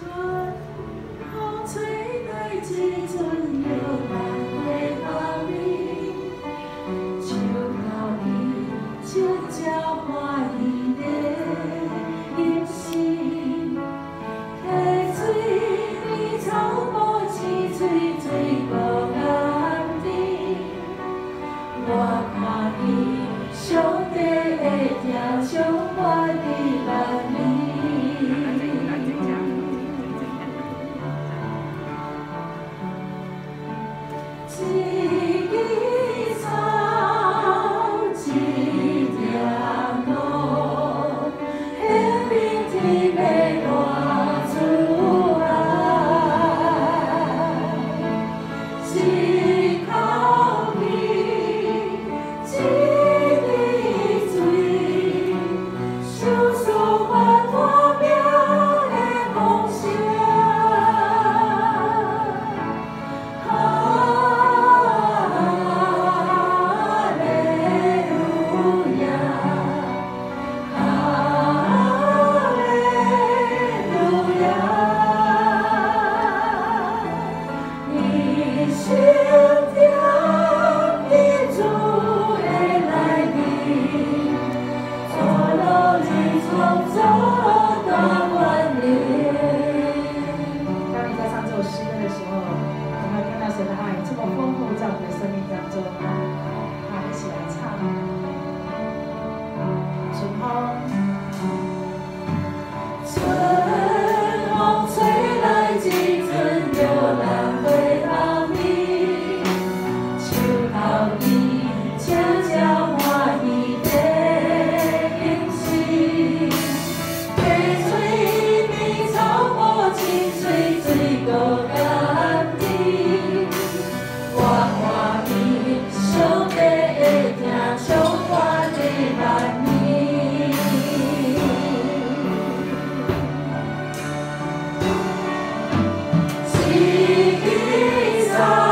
春风吹来几簪 long 사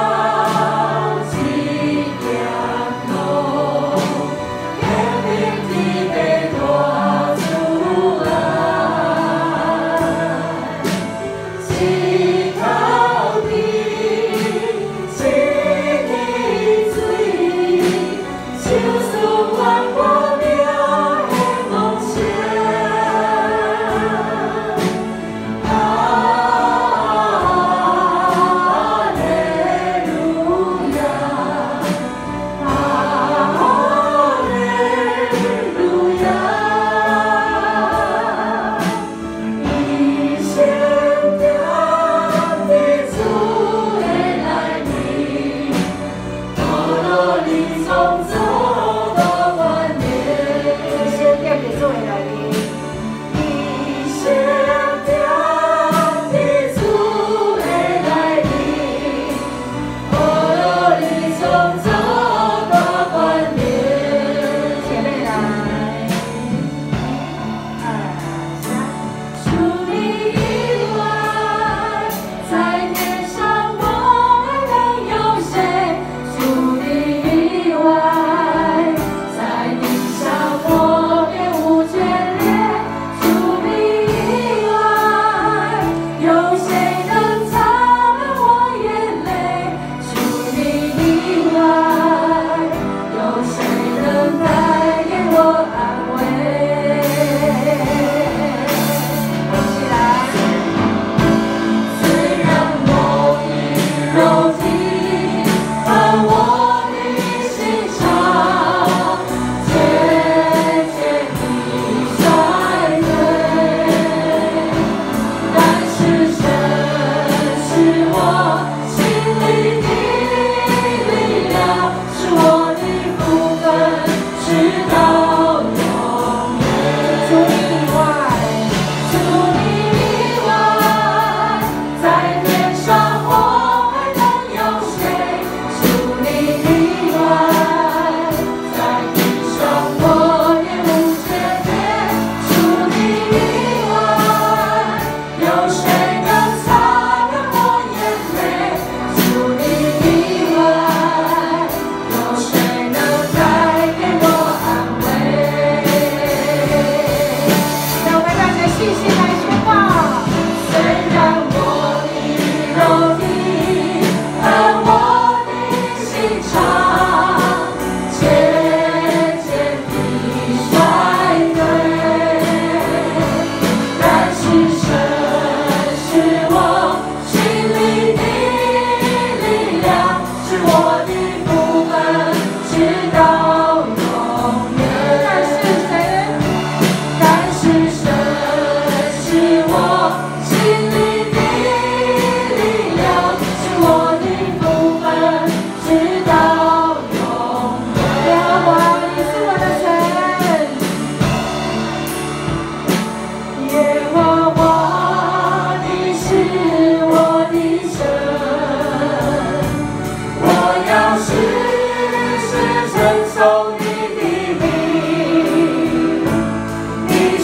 Thank you.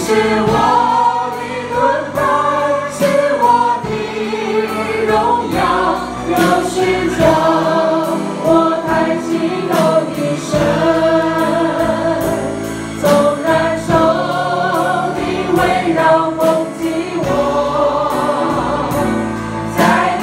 是我的盾牌是我的荣耀有时叫我太心有余悸纵然受命为绕风景我在你